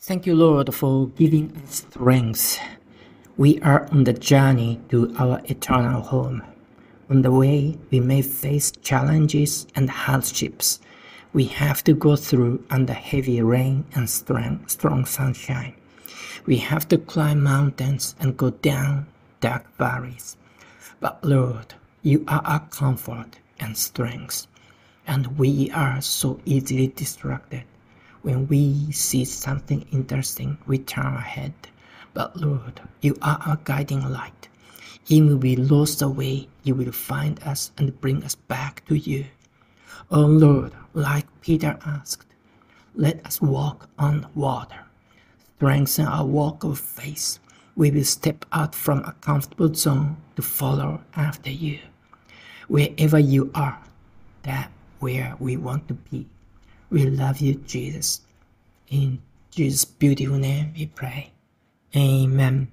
Thank you, Lord, for giving us strength. We are on the journey to our eternal home. On the way, we may face challenges and hardships. We have to go through under heavy rain and strong, strong sunshine. We have to climb mountains and go down dark valleys. But Lord, you are our comfort and strength, and we are so easily distracted. When we see something interesting, we turn our head. But Lord, you are our guiding light. Even if we lost the way, you will find us and bring us back to you. Oh Lord, like Peter asked, let us walk on water. Strengthen our walk of faith. We will step out from a comfortable zone to follow after you. Wherever you are, that where we want to be. We love you, Jesus. In Jesus' beautiful name we pray. Amen.